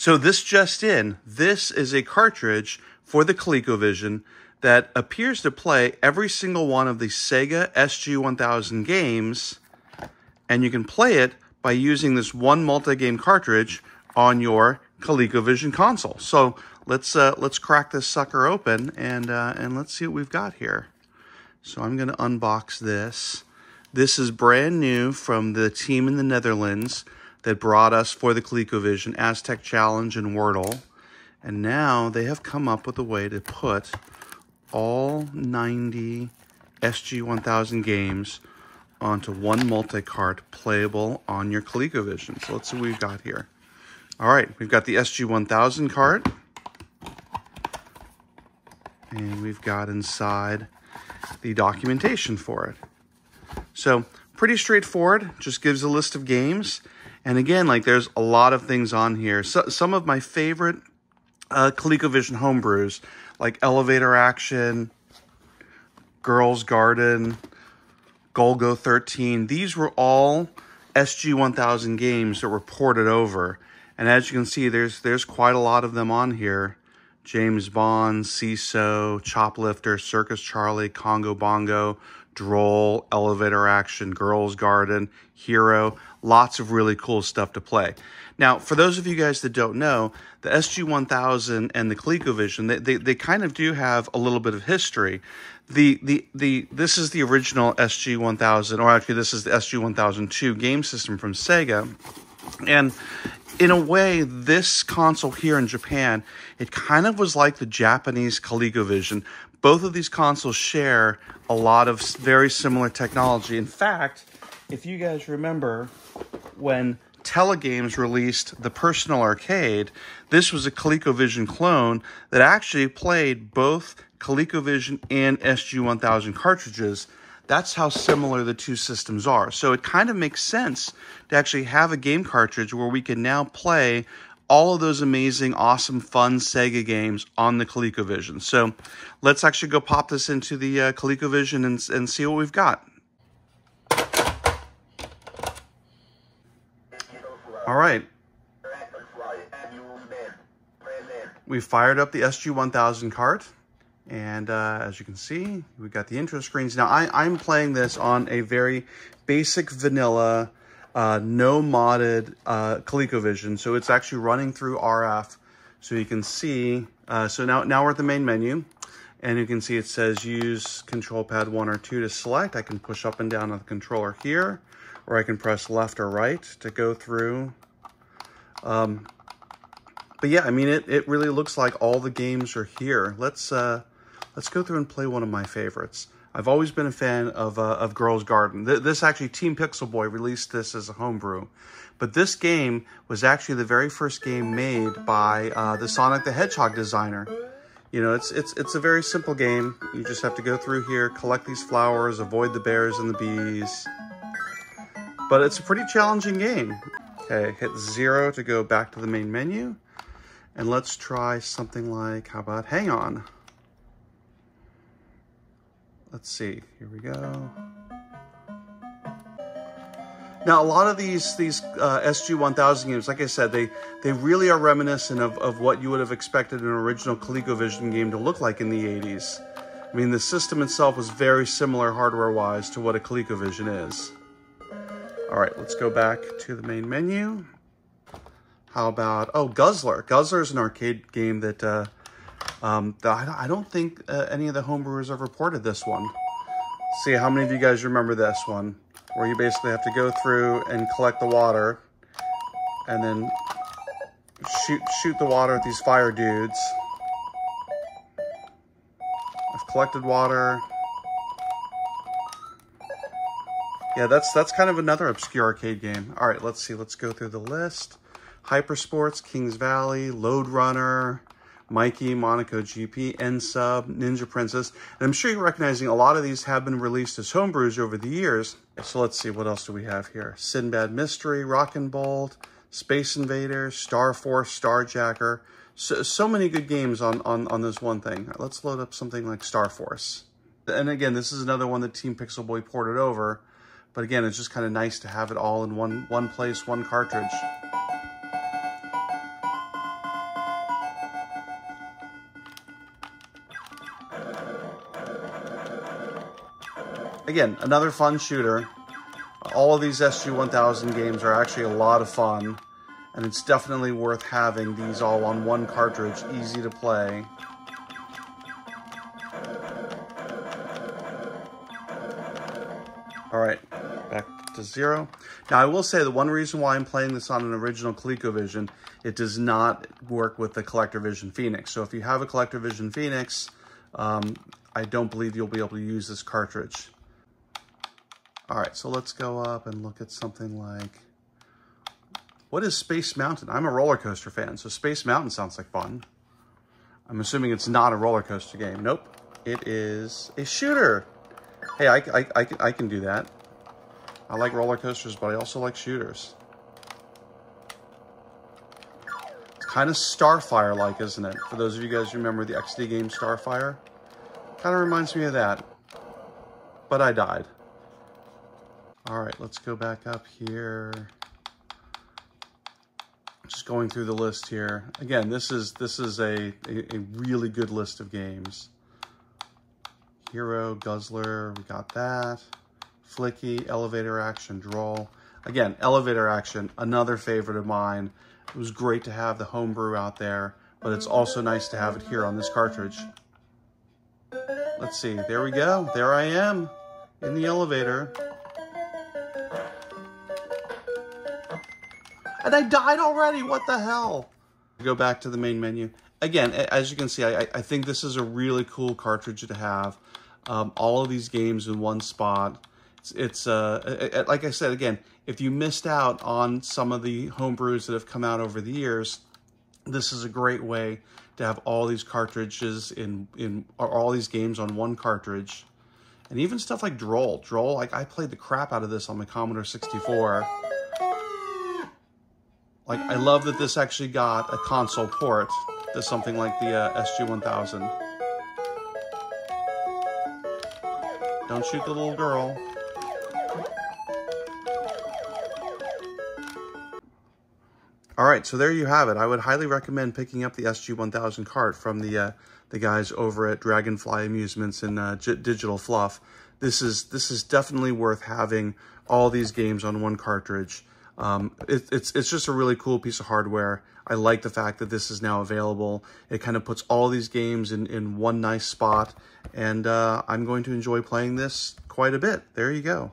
So this just in, this is a cartridge for the ColecoVision that appears to play every single one of the Sega SG-1000 games, and you can play it by using this one multi-game cartridge on your ColecoVision console. So let's uh, let's crack this sucker open and uh, and let's see what we've got here. So I'm going to unbox this. This is brand new from the team in the Netherlands that brought us for the ColecoVision Aztec Challenge and Wordle. And now they have come up with a way to put all 90 SG-1000 games onto one multi-cart playable on your ColecoVision. So let's see what we've got here. All right, we've got the SG-1000 cart. And we've got inside the documentation for it. So pretty straightforward, just gives a list of games. And again, like there's a lot of things on here. So, some of my favorite uh, ColecoVision homebrews, like Elevator Action, Girls Garden, Golgo 13, these were all SG-1000 games that were ported over. And as you can see, there's there's quite a lot of them on here. James Bond, CISO, Choplifter, Circus Charlie, Congo Bongo, Drol, Elevator Action, Girls Garden, Hero, lots of really cool stuff to play. Now, for those of you guys that don't know, the SG-1000 and the ColecoVision, they, they, they kind of do have a little bit of history. The, the, the, this is the original SG-1000, or actually this is the SG-1002 game system from Sega. And in a way, this console here in Japan, it kind of was like the Japanese ColecoVision. Both of these consoles share a lot of very similar technology. In fact, if you guys remember when Telegames released the Personal Arcade, this was a ColecoVision clone that actually played both ColecoVision and SG-1000 cartridges that's how similar the two systems are. So it kind of makes sense to actually have a game cartridge where we can now play all of those amazing, awesome, fun Sega games on the ColecoVision. So let's actually go pop this into the uh, ColecoVision and, and see what we've got. Right. We fired up the SG-1000 cart. And uh, as you can see, we've got the intro screens. Now, I, am playing this on a very basic vanilla, uh, no modded uh, ColecoVision. So it's actually running through RF. So you can see, uh, so now, now we're at the main menu. And you can see it says use control pad one or two to select. I can push up and down on the controller here, or I can press left or right to go through. Um, but yeah, I mean, it, it really looks like all the games are here. Let's, uh, let's go through and play one of my favorites. I've always been a fan of, uh, of Girls Garden. Th this actually, Team Pixel Boy released this as a homebrew. But this game was actually the very first game made by uh, the Sonic the Hedgehog designer. You know, it's, it's, it's a very simple game. You just have to go through here, collect these flowers, avoid the bears and the bees. But it's a pretty challenging game. Okay, hit zero to go back to the main menu. And let's try something like, how about Hang On? Let's see, here we go. Now, a lot of these these uh, SG-1000 games, like I said, they, they really are reminiscent of, of what you would have expected an original ColecoVision game to look like in the 80s. I mean, the system itself was very similar hardware-wise to what a ColecoVision is. All right, let's go back to the main menu. How about, oh, Guzzler. Guzzler is an arcade game that uh, um, I don't think uh, any of the homebrewers have reported this one. See how many of you guys remember this one, where you basically have to go through and collect the water, and then shoot shoot the water at these fire dudes. I've collected water. Yeah, that's that's kind of another obscure arcade game. All right, let's see. Let's go through the list. Hypersports, Kings Valley, Lode Runner, Mikie, Monaco GP, N-Sub, Ninja Princess. And I'm sure you're recognizing a lot of these have been released as homebrews over the years. So let's see, what else do we have here? Sinbad Mystery, Rock n' Bolt, Space Invaders, Star Force, Starjacker. So, so many good games on, on, on this one thing. Let's load up something like Star Force. And again, this is another one that Team Pixel Boy ported over. But again, it's just kind of nice to have it all in one, one place, one cartridge. Again, another fun shooter. All of these SG-1000 games are actually a lot of fun, and it's definitely worth having these all on one cartridge, easy to play. All right, to zero. Now, I will say the one reason why I'm playing this on an original ColecoVision, it does not work with the CollectorVision Phoenix. So if you have a CollectorVision Phoenix, um, I don't believe you'll be able to use this cartridge. All right, so let's go up and look at something like, what is Space Mountain? I'm a roller coaster fan, so Space Mountain sounds like fun. I'm assuming it's not a roller coaster game. Nope, it is a shooter. Hey, I, I, I, I can do that. I like roller coasters, but I also like shooters. It's kind of Starfire-like, isn't it? For those of you guys who remember the Exidy game Starfire. Kind of reminds me of that. But I died. All right, let's go back up here. Just going through the list here. Again, this is this is a, a, a really good list of games. Hero, Guzzler, we got that. Flicky, Elevator Action, Drol. Again, Elevator Action, another favorite of mine. It was great to have the homebrew out there, but it's also nice to have it here on this cartridge. Let's see, there we go. There I am in the elevator. And I died already. What the hell? Go back to the main menu. Again, as you can see, I, I think this is a really cool cartridge to have. Um, all of these games in one spot. It's, it's uh, like I said, again, if you missed out on some of the homebrews that have come out over the years, this is a great way to have all these cartridges in, in all these games on one cartridge. And even stuff like Drol. Drol, like I played the crap out of this on my Commodore 64. Like, I love that this actually got a console port to something like the uh, SG-1000. Don't shoot the little girl. All right, so there you have it. I would highly recommend picking up the SG-1000 cart from the uh, the guys over at Dragonfly Amusements and uh, Digital Fluff. This is this is definitely worth having all these games on one cartridge. Um, it, it's, it's just a really cool piece of hardware. I like the fact that this is now available. It kind of puts all these games in, in one nice spot, and uh, I'm going to enjoy playing this quite a bit. There you go.